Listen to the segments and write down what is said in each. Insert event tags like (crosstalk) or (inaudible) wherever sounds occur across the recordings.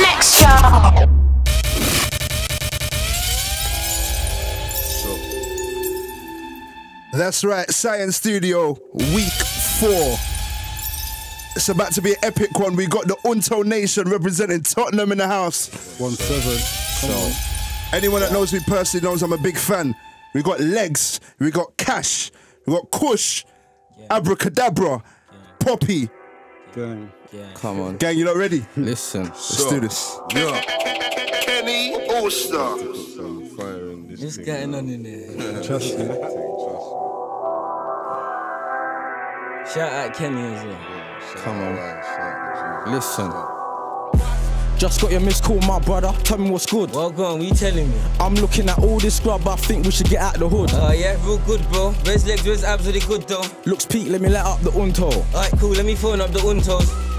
Next show. That's right, Science Studio, week four. It's about to be an epic one. We got the Ounto Nation representing Tottenham in the house. One seven. So, anyone that knows me personally knows I'm a big fan. We got Legz, we got Kash, we got Kush, Abra Cadabra, Poppy. Gang. Come on, Gang, you not ready? listen. Let's do this. Yeah. Kenny Allstar. What's going on in there? (laughs) Trust me. Shout out Kenny as well. Come on. Listen. Just got your missed call, my brother. Tell me what's good. Well, go on, what you telling me? I'm looking at all this grub, I think we should get out the hood. Oh, yeah, real good, bro. Where's legs, where's abs, are good, though? Looks peak. Let me let up the unto. Alright, cool, let me phone up the untos.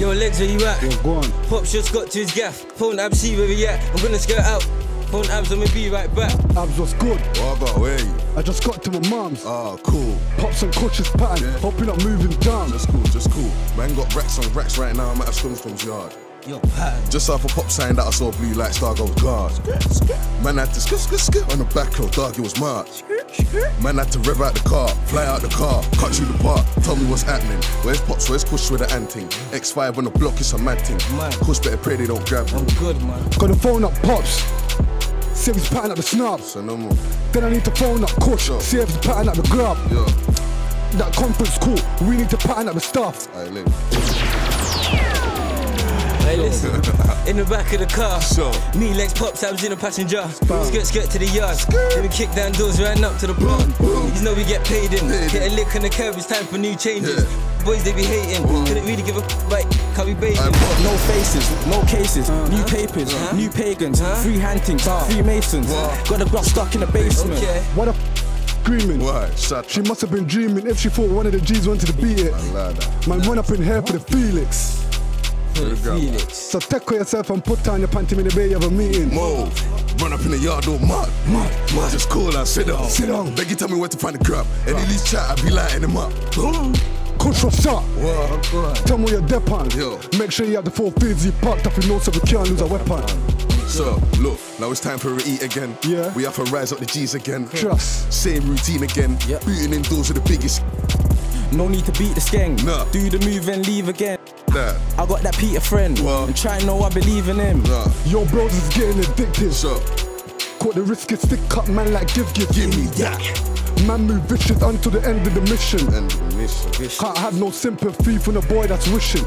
Yo, legs, where you at? Yo, go on. Pop just got to his gaff. Phone abs, see where we at. I'm gonna skirt out. Phone abs, I'ma be right back. Abs was good. What about where you? I just got to my mum's. Ah, cool. Pops and coaches pattern. Yeah. Hope you're moving down. Just cool, just cool. Man got racks on racks right now. I'm at a Scumscum's yard. Yo, pattern. Just off a pop sign that I saw blue light star oh go guard. Man had to skip, skip, skip on the back road, dog, it was March. Man had to rev out the car, fly out the car, cut through the park, tell me what's happening. Where's Pops, where's Kush with the anting? X5 on the block, it's a mad thing. Man. Kush better pray they don't grab I'm him. good, man. Got the phone up, Pops. See if he's patting up the snub. So no more. Then I need to phone up Kush. Sure. See if he's patting up the grub. Yo, That conference call. We need to pattern up the stuff. I live. Hey, listen. In the back of the car. So. Me, legs, pops, abs in the passenger. Skirt, skirt to the yard. Then we kick down doors, ran up to the bar. You know we get paid in. Paid Get a lick on the curb, it's time for new changes. Yeah. Boys, they be hating. Couldn't really give a f- like, can't be bathing. I'm. No faces, no cases, uh-huh. new papers, uh-huh. new pagans, uh-huh. free hantings, free masons. Got the grub stuck in the basement. Okay. What a f- screaming? Why? She must have been dreaming if she thought one of the G's wanted to beat it. I. Man, run up in here for the Felix. So take care yourself and put on your panty in the bay of a meeting. Move. Run up in the yard, all mud, mud, mud. Just cool and sit down. Sit down. Beg you tell me where to find the grab. Any least chat, I be lighting him up. Kush what's up? What? Tell me your dep on. Yo. Make sure you have the full fizzy packed up in notes so we can't lose a weapon. So, look, now it's time for a eat again. Yeah. We have to rise up the G's again. Trust. Same routine again. Yep. Booting indoors with the biggest. No need to beat the skeng. Nah. Do the move and leave again. That. I got that Peter friend. What? And try and know I believe in him. Nah. Your bros is getting addicted. So, Caught the risk stick up, man like give give. give me that. Man move vicious until the end of the mission. And the mission. Can't have no sympathy from the boy that's wishing.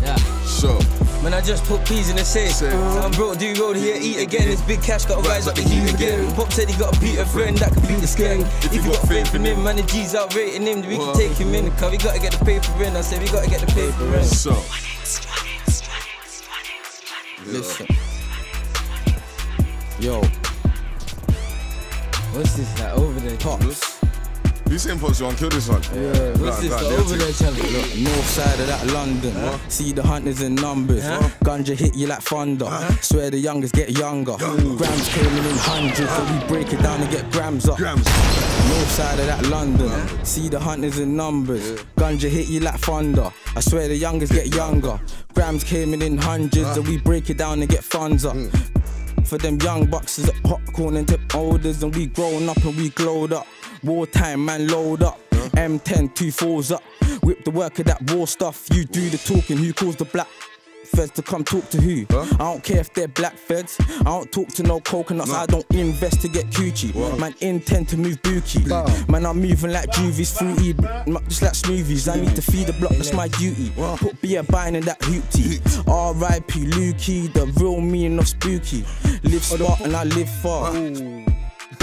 Yeah. So, Man, I just put peas in the safe. I'm broke, do road here, eat again. It's big cash, gotta rise up the heat again. Pop said he got to beat a friend that could beat the gang. If you got faith in him, man, the G's out rating him, we can take him in. Cause we gotta get the paper in. I said we gotta get the paper in. so. Listen. Yo, What's this, like over there? pops. Saying Pops, you want kill this one? Yeah, what's this, Nah, the nah, over there take- challenge? Look. North side of that London. See the hunters in numbers. Huh? Ganja hit you like thunder. Swear the youngest get younger. Grams came in in hundreds, so we break it down and get grams up. Grams. North side of that London. See the hunters in numbers. Ganja hit you like thunder. I swear the youngest get younger. Grams came in in hundreds, so we break it down and get funds up. Hmm. For them young bucks is popcorn and tip holders, and we grown up and we glowed up. Wartime man load up. M10 two fours up. Whip the work of that war stuff. You do the talking. Who calls the black? Feds to come talk to who? I don't care if they're black feds. I don't talk to no coconuts. I don't invest to get coochie. Man intend to move bookie. Man, I'm moving like juvies, fruity, just like smoothies. I need to feed the block, that's my duty. Put beer buying in that hoopty. R.I.P. Lukey, the real meaning of spooky. Live smart and I live far.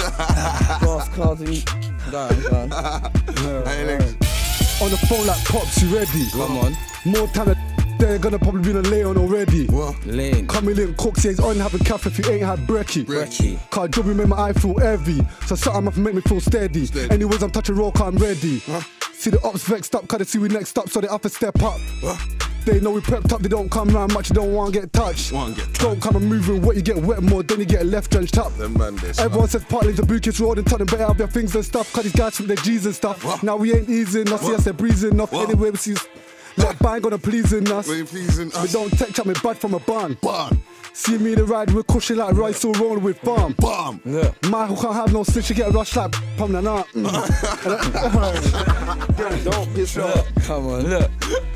Glass cars and Go on, go on. Hey, legs. On the phone like pops, you ready? Come on, More time than they're gonna probably be in a lay on already. What? lane. Coming in, cook says on having cafe if you ain't had brekkie. Brekkie. Car job you make my eye feel heavy. So something have to make me feel steady. Steady. Anyways, I'm touching roll, I'm ready. Huh? See the ops vexed up, cause they see we next up, so they have to step up. They know we prepped up, they don't come round much, they don't want to get touched. Want get Don't come and moving wet, you get wet more, then you get left drenched up. Them man, this. Everyone says partly the Bukis road and Tottenham better have their things and stuff, cause these guys from their G's and stuff. What? Now we ain't easing, I see us they're breezing off What? anyway we see What bang gonna pleasing us? We ain't pleasing We us. don't take chat me bad from a barn. Bam, See me the ride with cushion like rice still rolling with farm. bam. Look, Man who can't have no snitch, you get rushed like pum na na. Don't piss look, off. come on, look.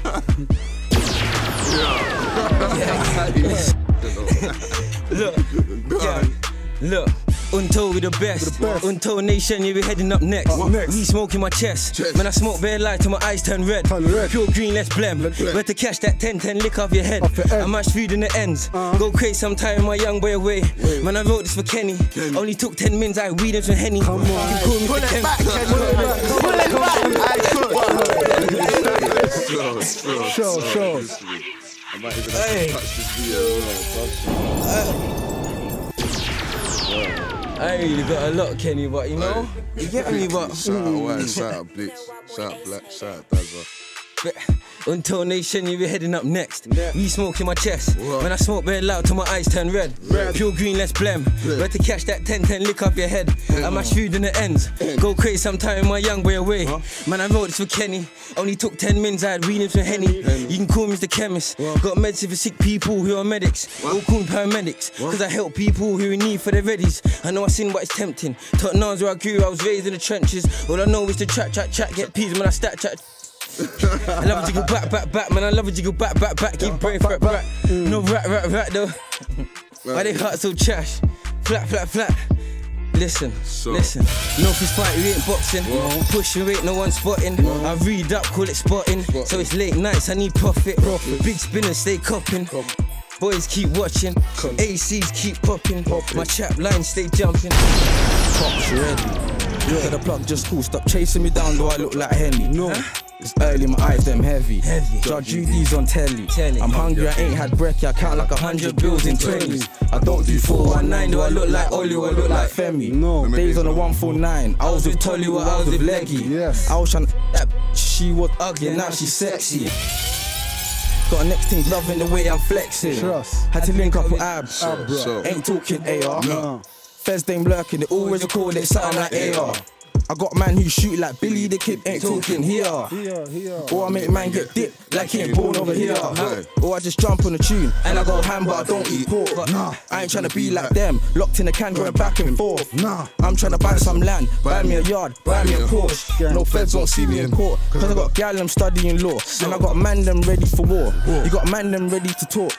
(laughs) Look, yeah, look. Until we the best. best. Ounto nation, yeah, we heading up next. Up next. We smoke in my chest. Chest. Man, I smoke bare light till my eyes turn red. Turn red. Pure green, let's blem. Let's. Where to catch that 10 10 lick off your head. Off your head. I mash food in the ends. Uh-huh. Go crazy sometime, my young boy away. Man, I wrote this for Kenny. Only took 10 mins, I weed him some Henny. Come on. You call me Pull the it Ken- back, Ken. Pull it back. Pull it back. I could. Sure, sure, Sure, sure. I might even have Hey. to touch this video as well. I ain't really got a lot, Kenny, but you know, you get me, but. Shout out hmm. White, shout out Blitz, shout out Black, shout out Dazza. Ounto nation, you be heading up next. We smoke in my chest. When I smoke very loud till my eyes turn red. Pure green, let's blem. To catch that 10 10 lick up your head. I mash food in the ends. Go crazy sometime, my young boy away. Man, I wrote this for Kenny. Only took 10 mins, I had readings for Henny. You can call me the chemist. Got meds for sick people who are medics. All call me paramedics. Cause I help people who in need for their readies. I know I sin, but it's tempting. Tottenham's where I grew, I was raised in the trenches. All I know is to chat, chat, chat, get peas when I stat, chat. I love a jiggle back, back, back, man. I love a jiggle back, back, back. Keep brain fat, back. No rat, rat, rat though. Why they heart so trash? Flat, flat, flat. Listen, So- listen. No fist fight, we ain't boxing. Push, we ain't no one spotting. I read up, call it spotting. So it's late nights, I need profit. Big spinners, stay copping. Boys keep watching, ACs keep popping. My trap line stay jumping. Pops ready. Look at the plug, just cool. Stop chasing me down, do I look like Henny? No. It's early, my eyes them heavy. Heavy. Judge Judy's on telly. Telly. I'm hungry, I ain't had brekkie. I count like a hundred bills in twenties. I don't do 419, do I look like Oli? Do I look like Femi? No. Days on the 149. I was with Tolly, while I was with Leggy. Yes. I was trying that she was ugly, now she's sexy. Got a next thing, loving the way I'm flexing. Trust. Had to link up with abs. So, Ain't talking AR. No. Fez them lurking, they always record it, something like AR. I got man who shoot like Billy the Kid, ain't talking here. Here, here. Or I make man get dipped like he ain't born over here. Or I just jump on the tune and I go ham, but I don't eat pork. Nah, I ain't trying to be like them, locked in a can going back and forth. Nah. I'm trying to buy some land, buy me a yard, buy me a Porsche. No feds won't see me in court, cause I got gal them studying law. And I got man them ready for war. You got man them ready to talk.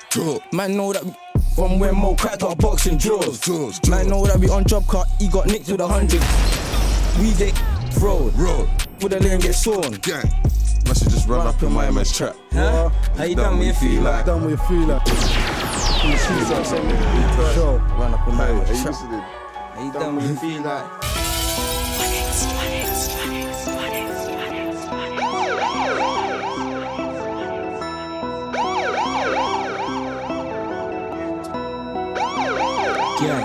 Man know that from when Mo cracked our boxing. Drawers, Man know that we on job car, he got nicked with a hundred. We get road, road, with a lane get sawn. gang. Must have just run up in my man's trap. Huh? How you done me feel like? Done what you feel like. Sure. Run up in my Hey, man's are you trap. listening? How you done me feel like? Gang.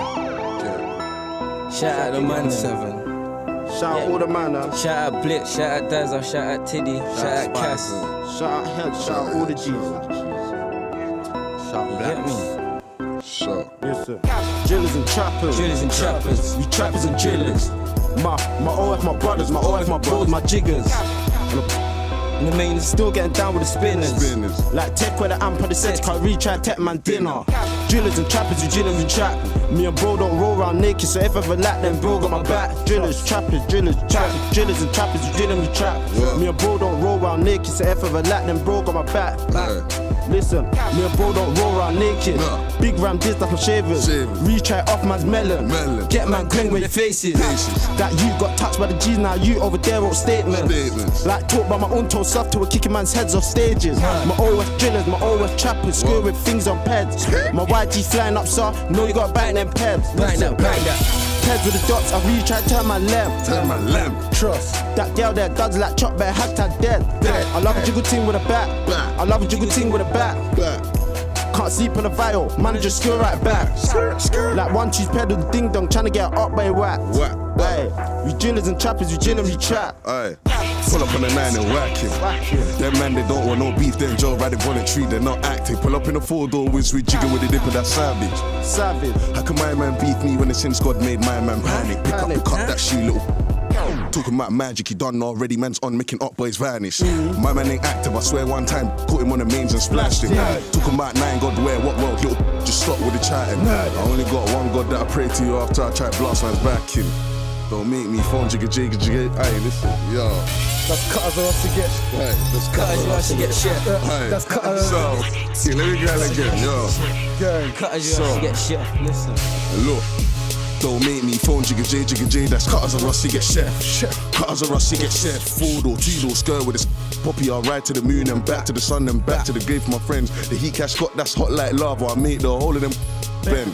Yeah. Shout out the man seven. Shout out all the man, uh. Shout out Blitz, shout out Dazza, shout out Tiddy, shout out Cass. Shout out Head, shout out all the G's. You get me? So, Listen. Drillers and trappers. Drillers and trappers. We trappers and drillers. My, my OF, my brothers, my OF, my bros, my jiggers. In the main, Still getting down with the spinners. Spinners. Like tech where the amp on the set, can't reach out tech man dinner. Drillers and trappers, we drillers and trap. Me and bro don't roll around naked, so if ever lack, then bro got my back. Drillers, trappers, drillers, trappers, drillers and trappers, we drilling we trap. Me and bro don't roll around naked, so if ever lack, then bro got my back. Aye. Listen, me and bro don't roll around naked. Nah. Big ram this up my shavers. Shavers. Reach out off man's melon. Melon. Get man cling with faces. Faces. That you got touched by the G's, now you over there wrote statements. Statements. Like talk by my own toe soft to a kicking man's heads off stages. My OS drillers, my OS trappers, screw with things on pads. (laughs) My YG flying up, sir. Know you gotta bang them pads. bang that, bang that. Peds with the dots, I reach out, turn my left. turn my lamp. Trust. That girl there, guns like chop bear, hashtag dead. Dead. I love a jiggle ting with a bat. Back. I love a jiggle ting with a bat. Back. Can't sleep on the vial, manager skill right back. Like one cheese pedal, ding dong, trying to get up by whack. Whack. Hey, we drillers and trappers, we we trap. Aye. Pull up on the nine and whack him. Them man, they don't want no beef. Them Joe riding voluntary, they're not acting. Pull up in a four door whiz with jigger with a dipper, that's savage. Savage. How can my man beat me when the sin squad made my man panic? Pick up, Panic, pick up huh? that shoe, little. Talking about magic, he done already. Man's on making up boys vanish. My man ain't active, I swear one time caught him on the mains and splashed him. Talking about nine God where, what world, little (laughs) just stop with the chatting. I only got one God that I pray to you after I try blast man's back in. Don't make me phone jigga jigga jigga. Hey, listen, yo. That's cutters or else to get. Hey, let's cut Cut as you get shit. Hey, That's cut- uh, so, yeah, let me go again, yo. Gang. Cut as you are to get shit. Listen. Look, don't make me phone jigga J jigga J. That's cutters and Rusty get chef. Chef. Cutters and Rusty get chef. Four door, two door skirt with this poppy. I'll ride to the moon and back to the sun and back to the grave for my friends. The heat cash got that's hot like lava. I make the whole of them. Ben,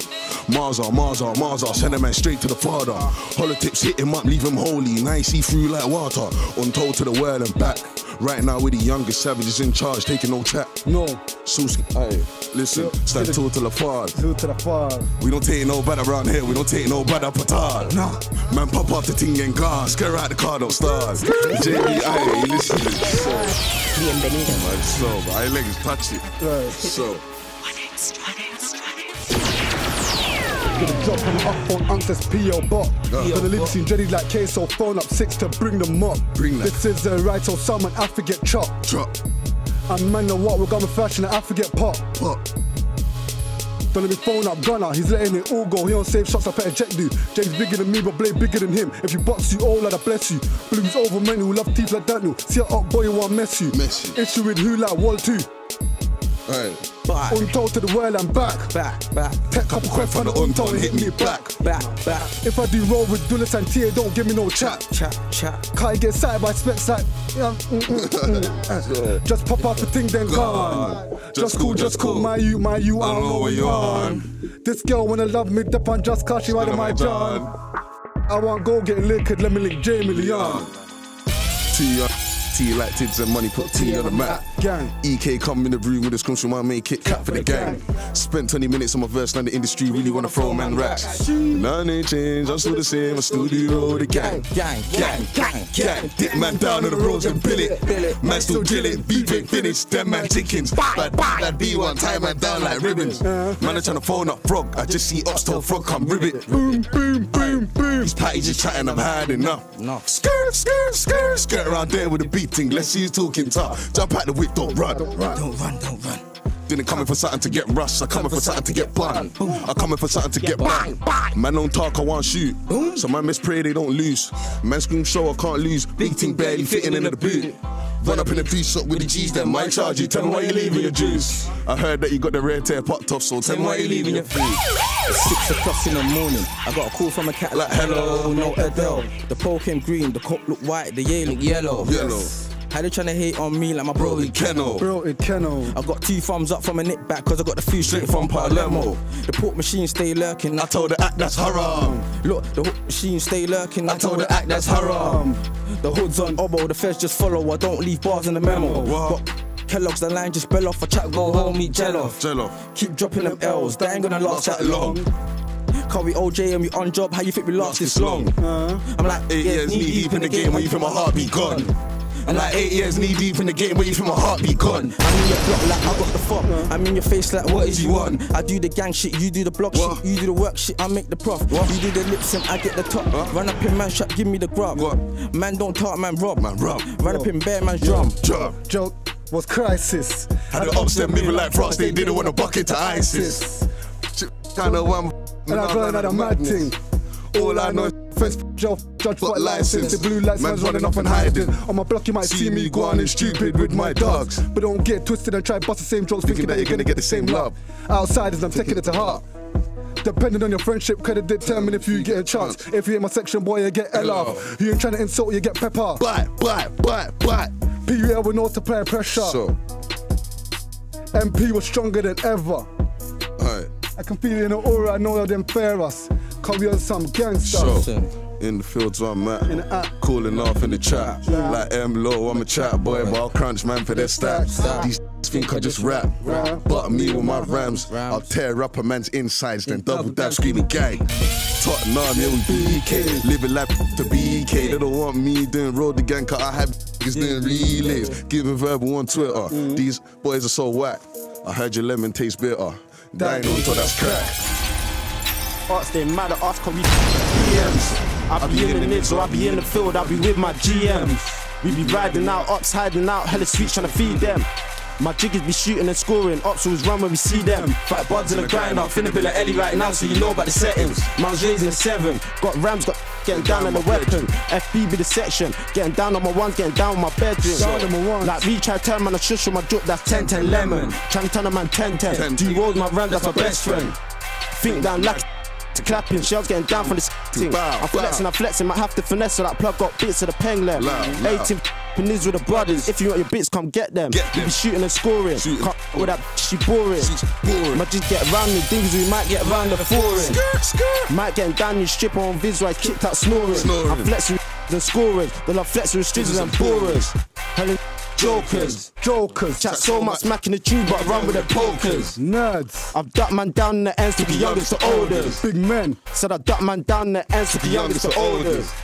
Mars are, Mars are, Mars are, send a man straight to the father. Holotips hit him up, leave him holy, see through like water. Untold to the world and back. Right now, we're the youngest savages in charge, taking no chat. No. Suski, hey, listen, Yo, stand to the- tall to the far. Two to the far. We don't take no bad around here, we don't take no bad up at all. Nah. Man, pop off the thing and gas, scare out the car, don't start. JB, aye, listen, so, Bienvenido. man, so, but I legs touch it. Right. So, Get a job from the up phone, answers PO bot. Yeah. Gonna leave seen Jetty like K, so phone up six to bring them up. Bring that. This is a right, so someone I forget chop. drop, And man, know what? We're gonna fashion and I forget pop. pop. Don't let me phone up Gunner, he's letting it all go. He don't save shots, I a jet dude. James bigger than me, but Blade bigger than him. If you box you, all Lord, I bless you. Blues over men who love teeth like that new. See a up boy, you want mess you. Mess you. Issue with who like wall two. Hey, Back, Untold to the world, I'm back. back, back, Tech couple quest from the untold, hit me back. back, back. If I do roll with Dulles and Tia, don't give me no chat. Chat, chat. Can't get sighted by specs like yeah, mm, mm, mm. (laughs) Just pop off the thing then gone. Just cool, just cool. My you, my you, I don't know where you on. This girl wanna love me, dip on just cause she out of my John. I want go get liquid, let me link Jamie Leon. T, uh, T like tids and money, put T on the map. Gang. EK come in the room with a scrum from my make it cat for the gang. Spent 20 minutes on my verse, now the industry really wanna throw man racks. None ain't changed, I'm still the same, I still do roll the gang. Gang, gang, gang, Gang, dip man down on the roads and bill it. Man still drill it, beat ain't finished, them man chickens. Bad, bad, B one time man down like ribbons. Man, I tryna phone up frog, I just see ups till frog come ribbit. Boom, boom, boom, boom. These patties just chatting, I'm had enough. Enough. Skirt, skirt, skirt, skirt around there with a beating. Let's see who's talking tough. Jump out the whip, don't run. Don't run, don't run. Don't run. Didn't come in for something to get rushed. I come in for something to get bun. I come in for something to get bang. Man don't talk, I want shoot. So man mispray, they don't lose. Man scream show, I can't lose. Big thing barely fitting into the boot. Run up in the piece shop with the G's, then might charge you. Tell me why you leaving your juice. I heard that you got the red tear popped off, so tell me why you leaving your food. It's six o'clock in the morning. I got a call from a cat like hello, no Adele. The pole came green, the cup looked white, the yay looked yellow. Yellow. How they tryna hate on me like my bro in Kennel. Bro, it kennel. I got two thumbs up from a nick back cause I got the few straight from Palermo. The pork machine stay lurking. I told her act that's haram. Look, the hook machine stay lurking. I told her act that's haram. The hood's on oboe, the feds just follow. I don't leave bars in the memo. What? Got Kellogg's, the line just bell off. A chat go home, eat jello. Jello. Keep dropping them L's, that ain't gonna last that long. Cause we OJ and we on job, how you think we last this long? I'm like Eight years knee deep in the game where you feel my heartbeat gone. I'm like eight years knee deep in the game where you feel my heartbeat gone. I'm in your block like I got the fuck. I'm in your face like what is you want? on? I do the gang shit, you do the block What? shit, you do the work shit, I make the prof. You do the lips and I get the top. Huh? Run up in man shop, give me the grub. What? Man don't talk, man rob. Man rob. Run up in bear man's drum. Job. Joke was crisis. Had the ups them moving like frogs, they didn't want a bucket to ISIS. Kinda one. And I got another mad thing. All I know is First judge, judge for license. The blue lights Man man's running off and hiding. On my block, you might See me me go on going and stupid with my dogs. But don't get twisted and try bust the same jokes, thinking that you're gonna get the same love. Outsiders, I'm taking it to heart. Depending on your friendship, credit determine if you get a chance. If you in my section, boy, you get L off. You ain't trying to insult, you get pepper. Bite, bite, bite, bite. PUL with no applying pressure. So, MP was stronger than ever. alright. I can feel it in the aura, I know them fair us. Cause we on some gangster. So, in the fields where I'm at, In the app. cooling off in the trap. Like M Low, I'm a chat boy, but I'll crunch man for their stats. These think I just rap, but me with my rams, I'll tear up a man's insides, then double dab screaming gang. Tottenham, yeah, we BK, living life to BK. They don't want me doing road the gang, cause I have niggas doing relays, giving verbal on Twitter. Mm-hmm. These boys are so whack. I heard your lemon taste bitter. Dino, so that's crack. Arts they mad at us cause we DMs. I be in the nids or I be in the field, I be with my GMs. We be riding out, ops hiding out, hella sweets trying to feed them. My jiggies be shooting and scoring, ops always run when we see them. Fight buds in the grind up, finna be like Ellie right now, so you know about the settings. Man's raising a seven, got rams, got getting down on the weapon. FB be the section, getting down on my ones, getting down on my bedroom. Down on my ones. Like we try to turn man a shush on my drop, that's 10 10 lemon. Trying to turn a man 10 10. Do rolls my ram, that's my best friend. Think down like to clapping, shells getting down from this thing. Bow, I'm flexing. I'm flexing, might have to finesse so that plug got bits of the peng left. Loud, loud. 18 Peniz with the brothers. If you want your bits, come get them. Get You be shooting and scoring. Shooting. Can't with that she boring. She's boring. Might just get round me, things we might get round the. Skirt, skirt. Might get down your stripper on vis where I kicked out snoring. Snoring. I'm flexing (laughs) and scoring. Then I'm flexing with strizzles and borers. Helen jokers. Jokers, Chat so much smack in the tube, but run with the pokers. nerds, I've ducked man down in the ends to the youngest to oldest. big men. Said I ducked man down in the ends to the youngest to oldest.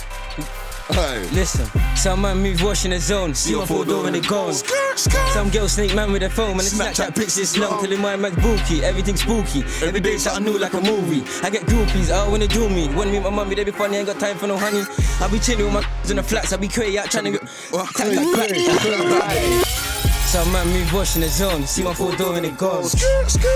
Hey. Listen, some man move wash in the zone, see my four door and it gone. Some girl snake man with a phone, and the Snapchat pics is long till in my Mac bookie. Everything spooky, every day something new like a movie. I get groupies, I wanna do me. Wanna meet my mummy, they be funny, ain't got time for no honey. I be chilling with my (laughs) in the flats, I be crazy out trying to get. Some man move wash in the zone, see my four door and it goes.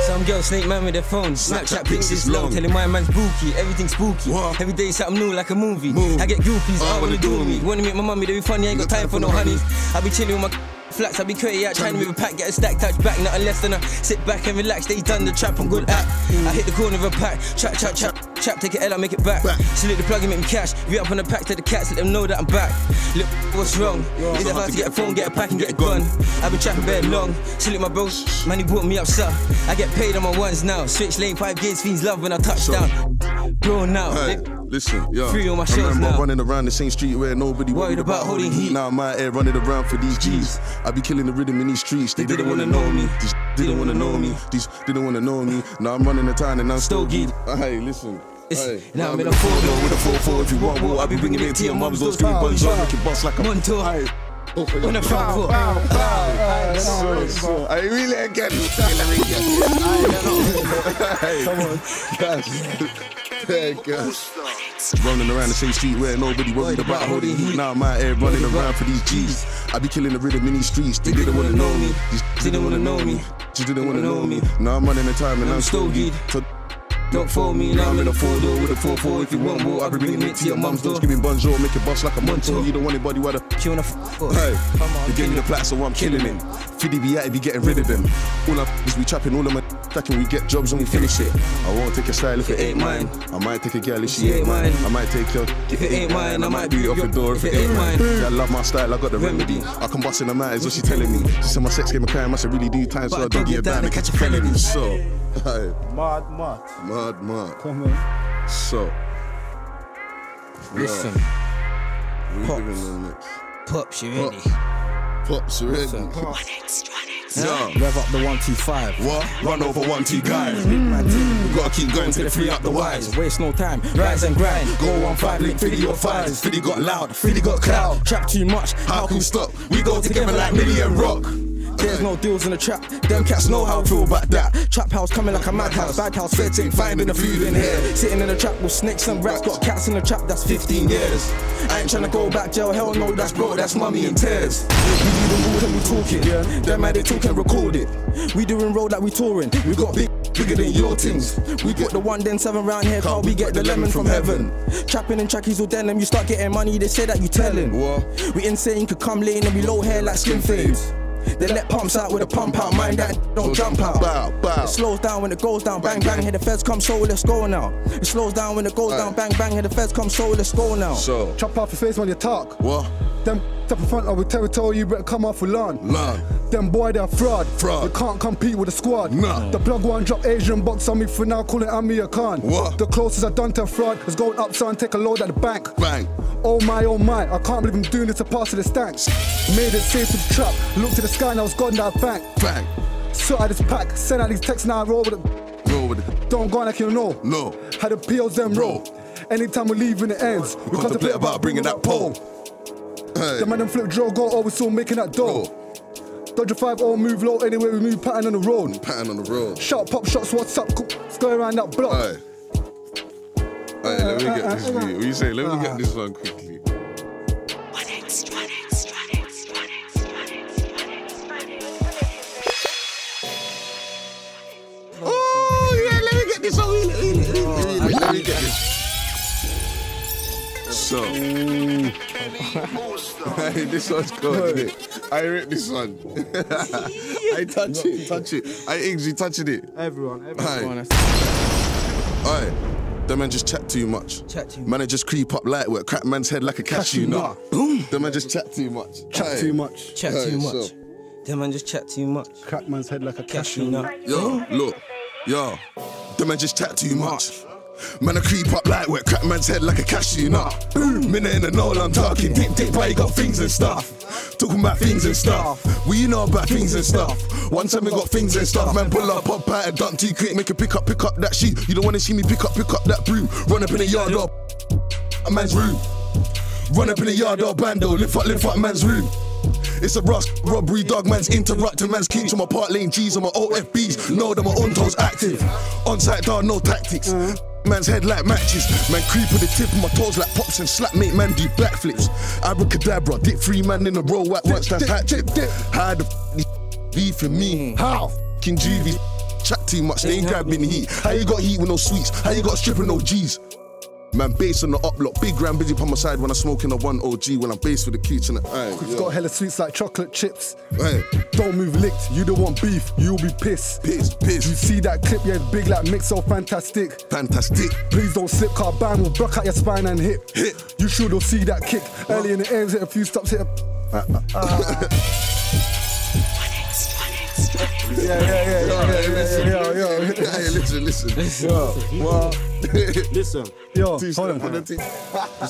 Some girl snake man with their phone, Snapchat pics is long, telling my man's bookie, everything spooky. What? Every day something new like a movie. Move. I get groupies, Oh, I wanna do me. Wanna meet my mummy, they be funny, ain't got time for no honeys. I be chilling with my flats, I be crazy out trying to move a pack, get a stack, touch back, nothing less than a sit back and relax. They done the trap, I'm good at. I hit the corner of a pack, trap, trap, trap, trap, take it L, I make it back. Salute the plug and make me cash. We up on the pack to the cats, let them know that I'm back. Look, what's wrong? Is it hard to get a phone, get a pack and get a gun? I've been trapping bare long. Salute my bros, man, he brought me up, sir. I get paid on my ones now. Switch lane, five gates, fiends love when I touch down. Bro, now. They- listen, yo. Free on my I now. running around the same street where nobody worried about holding heat. Now out here running around for these G's. I be killing the rhythm in these streets. They didn't wanna know me. These didn't wanna know me. These didn't wanna know me. Now I'm running the town and I'm still Stogie. Hey, listen. Hey, now I'm in a a four four-door with a four four. If you want war, I be bringing it to your mum's door. Screaming buns on, make it bust like a Montour. On the front foot. I really again. (laughs) (laughs) Hey, come on, (laughs) guys. Running around the same street where nobody worried about holding heat. Now out here running around for these G's. I be killing the rhythm in these streets. They didn't wanna know me. These didn't wanna know me. Just didn't wanna know me. Now I'm running the time and I'm still geed. Don't fool me, now I'm in a four door with a four four. If you want more, I'll be bringing it to your mum's door. Screaming bonjour, make it bust like a montour. You don't want anybody with a She wanna f- Hey, they gave me the plat, so I'm killing him. Fiddy be at it, be getting rid of them. All I is we trapping all of my stacking, we get jobs and we finish it. I won't take a style if it ain't mine. I might take a girl if she ain't mine. I might take your if it ain't mine. I might be off the door if it ain't mine. Yeah, I love my style, I got the remedy. I can bust in the mat, is what she telling me. She said my sex game, a crime, I said really do time, so I don't get down and catch a felony. So, hey, Mad, mad. mad, mad. Come on. So, Listen, we Pops. doing on next. pops, you ready? Pops, you ready? Yeah. Rev up the 125. What? Run over one, two guys. Man, team, We gotta keep going till they free up the wise. Waste no time, rise and grind. Go on five, link 50 or fives. 50 got loud, 50 got cloud. Trap too much, How can we stop? We go together like Millie and Rock. There's no deals in the trap. Them cats know how I feel about that. Trap house coming like a madhouse. Bad house, feds ain't finding the food in here. Sitting in the trap with snakes and rats. Got cats in the trap, that's 15 years. I ain't trying to go back jail, hell no, that's broke, that's mummy in tears. We do the rules and we talk it. Yeah. Them man, they talk and record it. We doing road like we touring. We got big, bigger than your things. We put the one, then seven round here, can't we get the lemon from heaven? Trapping in trackies with denim, you start getting money, they say that you telling. We insane, could come lane and we low hair like skin fades. They let pumps out with a pump out, mind that don't jump out. Bow, bow. It slows down when it goes down, bang bang. Here the feds come, so let's go now. It slows down when it goes down, bang bang. Here the feds come, so let's go now. So, Chop off your face when you talk. what? Them step in front of a territory, you better come off with lawn. Lawn. Them boy, they're fraud. Fraud. You can't compete with the squad. Nah. The plug one drop Asian box on me for now, calling Amir Khan. What? The closest I done to fraud is going up, son, take a load at the bank. Bang. Oh my, oh my, I can't believe I'm doing this to pass to the stanks. Made it safe to the trap, looked to the sky and I was gone that bank. Bang. Sort out this pack, send out these texts now, I roll with it. Roll with it. Don't go on like you know. No. Had the POs them roll. Anytime we leave in the ends, we Contemplate about bringing that pole. Hey. The man them flip draw, go always still making that dough. Dodge a 5 or move low anyway, we move pattern on the road. Pattern on the road. Shout, pop shots, what's up? Cool. Let's go around that block. Hey. Alright, let me get this uh, uh, beat. What you say? Let me get uh, this one quickly. Oh yeah, let me get this one. Let me get this. So, (laughs) hey, this one's cold. isn't? I rip this one. (laughs) I touch it, touch it. I Iggy touching it. Everyone, everyone. Aye. Aye. The man just chat too much. Chat too much. Man, I just creep up lightweight, crack man's head like a cashew nut. Boom. The man just chat too much. Chat Aye. too much. Chat Aye, too much. so- Them man just chat too much. Crack man's head like a Cashew cashew nut. nut. Yo, look, yo, the man just chat too much. Man, I creep up lightweight, crack man's head like a cashew nut. Mm. Minute in the know I'm talking. Dip, dip, why you got things and stuff. Talking about things and stuff. We know about things and stuff. One time we got things and stuff. Man, pull up, pop out and dunk too quick. Make a pick up, pick up that sheet. You don't wanna see me pick up, pick up that broom. Run up in the yard, up a man's room. Run up in the yard, or bando. Lift up, lift up man's room. It's a rust robbery, dog man's interrupting man's keys on my part lane G's on my OFBs. Know that my on toes active. On site, dog, no tactics. Man's head like matches. Man creep with the tip of my toes like pops and slap mate. Man do backflips. Abra Cadabra, dip three man in a row at once. That's hat tip. How the f- these beefing me? How? King Juvie chat too much. They ain't grabbing heat. How you got heat with no sweets? How you got stripping no G's? Man, bass on the up block, big grand busy on my side when I'm smoking a one OG when I'm bass with the cooch and the It's yeah. got hella sweets like chocolate chips. Aye. Don't move licked, you don't want beef, you'll be pissed. Piss, You piss, see that clip, yeah, it's big like mix so fantastic. fantastic. Please don't slip, car bang will block out your spine and hip. Hip. You sure will see that kick. Early in the air, hit a few stops, hit a. Uh, uh, uh. (laughs) yeah, yeah, yeah, yo, yeah, hey, listen. Yo, yo, listen, listen. Yo, listen. Yo, hold on.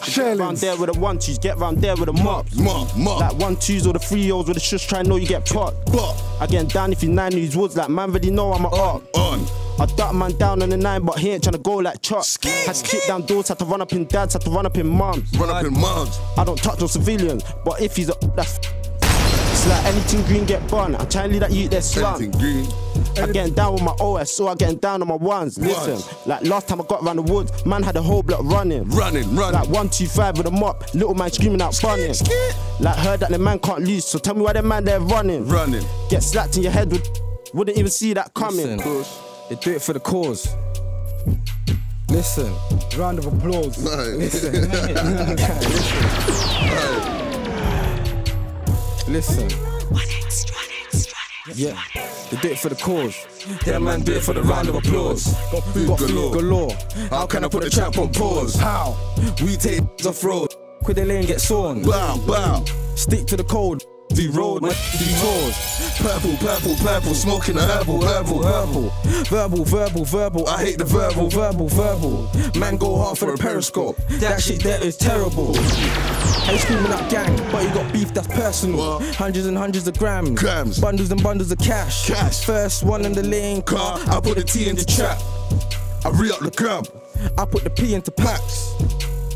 Get round there with the one twos, get round there with the mops. Mop, mop. Like one twos or the three O's with the shush, try know you get popped. But I get down if you nine news woods, like man really know I'm a on, up. On. I duck man down on the nine, but he ain't tryna go like Chuck. Ski, had to kick down doors, had to run up in dads, had to run up in moms. Run up in moms. I don't touch no civilians, but if he's a that's it's like anything green get burned. I try and leave that youth there slum. Anything green. I getting down with my OS, so I getting down on my ones. Listen, Ones. like last time I got around the woods, man had a whole block running. Running, running. Like one, two, five with a mop, little man screaming out bunning. Like heard that the man can't lose, so tell me why the man there running. Running. Get slapped in your head with, wouldn't even see that coming. Listen, they do it for the cause. Listen, Round of applause. listen. (laughs) (laughs) Listen, yeah, they do it for the cause. Yeah, man do it for the round of applause. Got food Got food galore. galore. How can I put the trap on pause? How? We take off road. Quit the lane, get sawn. Bow, bow. Stick to the code. The road, man, man. detours. Purple, purple, purple. Smoking a herbal, herbal, herbal. Verbal, verbal, verbal. I hate the verbal. verbal, verbal. Man go hard for the periscope. That shit there is terrible. You screaming up gang, but you got beef that's personal. What? Hundreds and hundreds of grams. Grams. Bundles and bundles of cash. Cash. First one in the lane Car, I put the T in the trap. I re up the grab. I put the P into packs.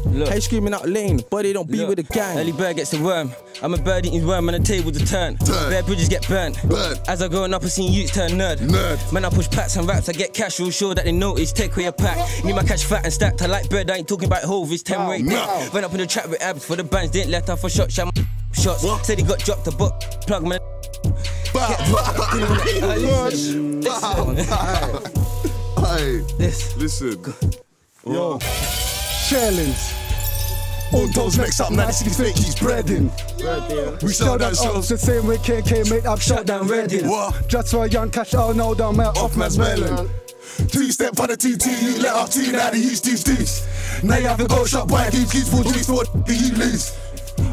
Look. How you screaming out lane, but they don't be Look, with the gang. Early bird gets the worm. I'm a bird eating worm and the tables a turn. Turn. Bare bridges get burnt. Burnt. As I growing up, I seen youths turn nerd. Nerd. Man, I push packs and raps, I get cash, real sure that they notice. Take away a pack. Need my catch fat and stacked. I like bread, I ain't talking about hove, it's 10 weight. no. Went up in the trap with abs for the bands, didn't let off a shots. Shot shots. What? Said he got dropped the book. Plug man. Bow, listen. Listen. Hey, This. listen. Yo, All those next up, now this is fake, he's breading. We sell that sauce. the same way KK made up shut down Reddit. What? Just for a young cash, oh no, down my Off man's melon. Two step for the TT, you let off two, now they use these dudes. Now you have to go shop, buy keep keys for juice, what do you lose?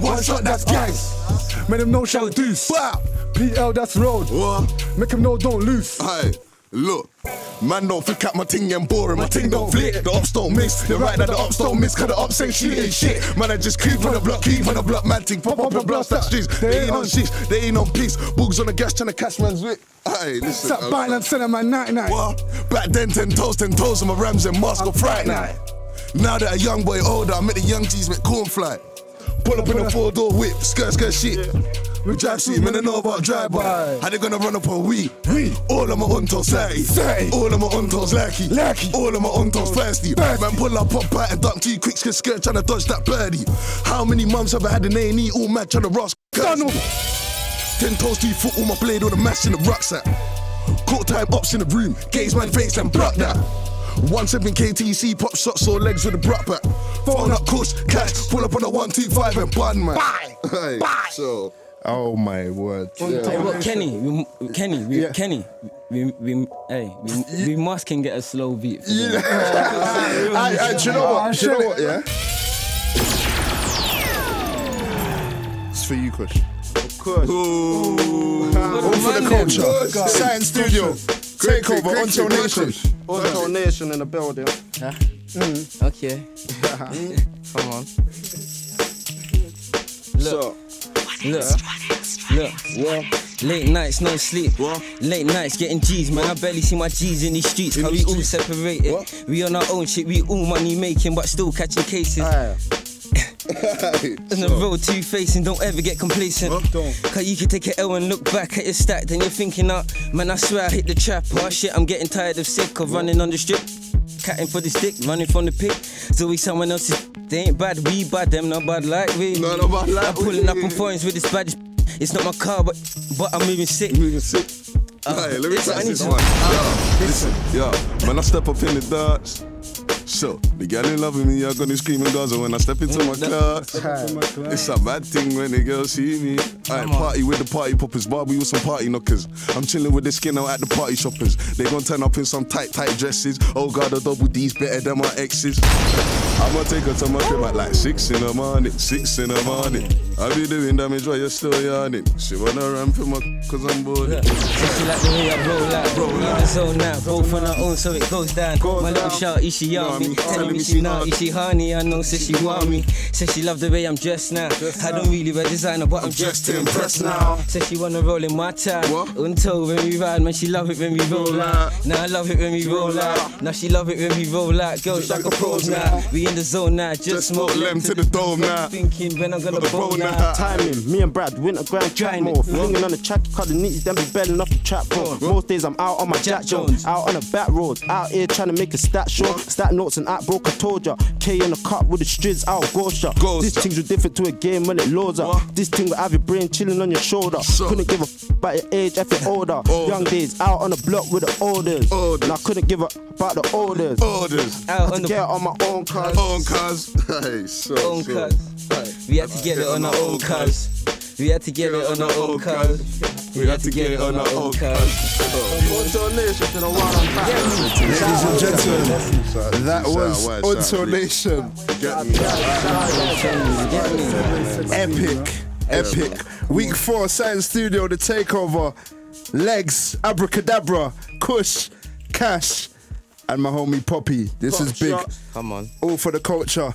One shot, that's gangs. Made him know shall deuce. Wow. PL, that's road. What? Make him know don't lose. Hey, look. Man don't flick at my ting and boring, my ting don't flick. The ops don't miss. The right that the ops don't miss, cause the ops ain't shit ain't shit. Man, I just creep on the block, keep on the block, man, ting pop up and blast that streets. They ain't on shit, they ain't on peace. Boogs on the gas trying to catch man's wit. Hey, listen. I'm by and send him my night night. What? Back then, ten toes, ten toes on my Rams and mask on Friday night. Now that a young boy older, I met the young G's with corn fly. Pull up in a four door whip, skirt, skirt shit. We drive see, man, I know about drive-by. How they gonna run up on we? We. All of my untos lucky. All of my untos lucky. Lucky. All of my untos thirsty. Man, pull up, pop out and dunk too quick, skit, skirt, trying to dodge that birdie. How many mums have I had an A&E all mad trying to? Donald. Ten toes, two foot, all my blade, all the mash in the rucksack. Court time ups in the room, gaze man face and block that. One seven KTC pop shots or legs with a brat back. Phone up, kush, cash, pull up on a one two five and bun man. Bye. Bye. So Oh my word. Hey, what, Kenny, we, Kenny, we, Yeah. Kenny, we, we, hey, we, we must can get a slow beat. For them. (laughs) Oh, I, I, do you know what? Do you know what? Yeah. It's for you, Kush. Of course. Ooh. All for the culture. Science Studio. Takeover. Great, Until great, Nation. great. Ounto Nation in the building. Mm. Okay. (laughs) Mm. Come on. So, Look, look. What? Late nights, no sleep. What? Late nights getting G's, man. I barely see my G's in these streets. Cause we all separated. We on our own shit, we all money making, but still catching cases. aye. (laughs) In the road, two facing, don't ever get complacent. Cause you can take an L and look back at your stack, then you're thinking, uh, man, I swear I hit the trap. Oh shit, I'm getting tired of sick of running on the strip. Catting for the stick, running from the pit. So we someone else's. They ain't bad, we bad, them not bad like we. No, no bad like I'm pulling up we. on foreigns with this badge. It's not my car, but but I'm moving sick. Moving sick. Uh, hey, let me listen, touch I need this one. Yo, listen, yo, when I step up in the darts, so the girl in love with me, I gonna scream and Gaza when I step into mm, my class. It's a bad thing when the girls see me. I party with the party poppers, Barbie with some party knockers. I'm chilling with the skin out at the party shoppers. They gon' turn up in some tight, tight dresses. Oh god, the double D's better than my exes. I'ma take her to my crib at like six in the morning, six in the morning. I be doing damage while you're still yawning. She wanna ramp in my cause I'm bored. Said she like the way I roll out, bro. We in the zone now, both on our own, so it goes down. My little shout, is she on me? Telling me she not, is she honey? I know, says she want me. Says she love the way I'm dressed now. I don't really wear designer, but I'm dressed to impress now. Says she wanna roll in my time. What? Until when we ride, man, she love it when we roll out. Now I love it when we roll out. Now she love it when we roll out. Girls like a pros now. We in the zone now, just, Just smoke smoke lem lem to the dome now. Thinking when I'm gonna The roll bone now. now. Timing, me and Brad, winter grind, track Grind it. more. Flinging on the track, cut the nitties, then be belling off the trap bro. Most days I'm out on my Jack Jones, out on the back roads, out here trying to make a stat show. Stat notes and act broke, I told ya. K in the cup with the strids out, ghost ya. Ghost This ya. thing's different to a game when it loads up. This thing will have your brain chilling on your shoulder. So- Couldn't give a f about your age if you're older. Older. Young days out on the block with the olders. Olders. And I couldn't give a about the olders. Orders. Out on to the get it on my own cars. Own cars. (laughs) Hey, so, own so. cars. We had to get it on our own cars. We had to get it on our own cars. We had to get it on our own cars. Ounto Nation to the one I'm back. Ladies and gentlemen, that was out, shout out, Until please. Nation. Get me. Epic. Epic. Week four, Science Studio, The Takeover. Legz, Abracadabra, Kush, Kash, and my homie Poppy. This is big. Come on. All for the culture.